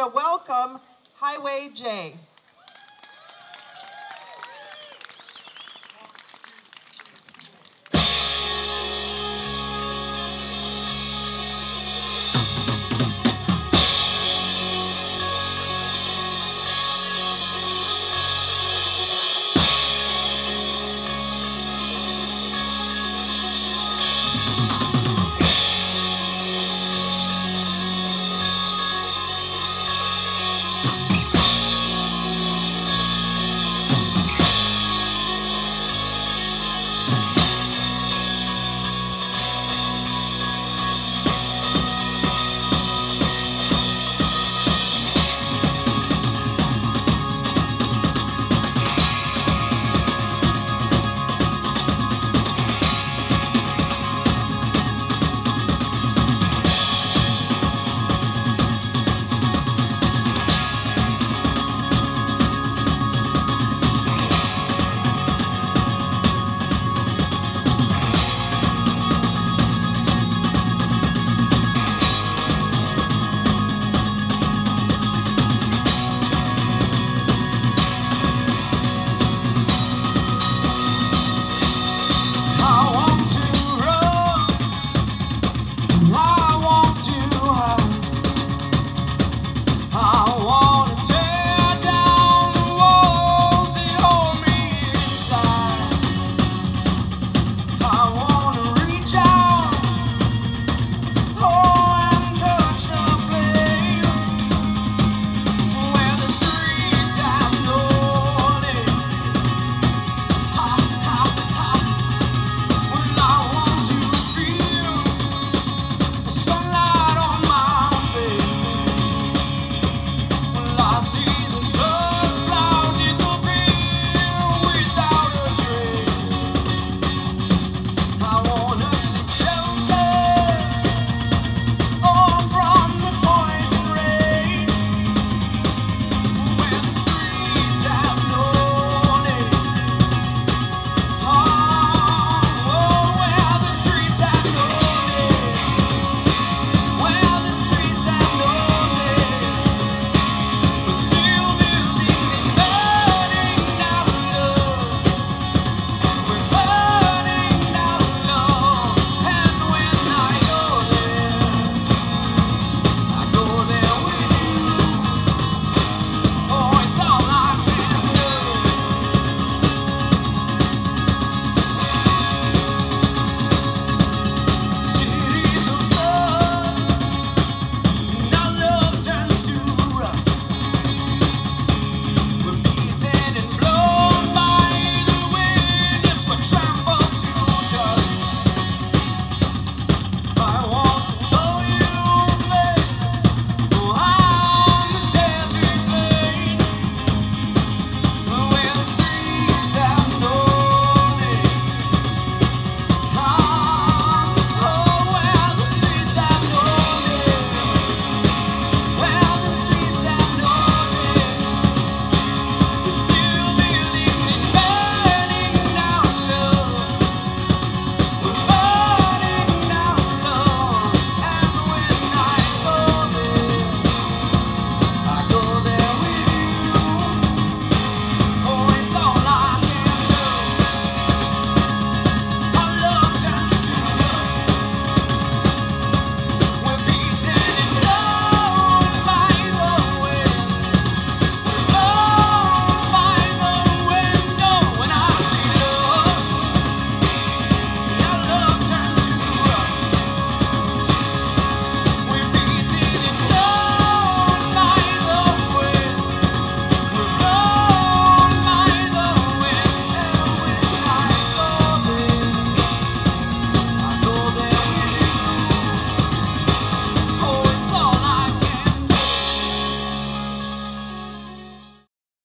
to welcome Highway J.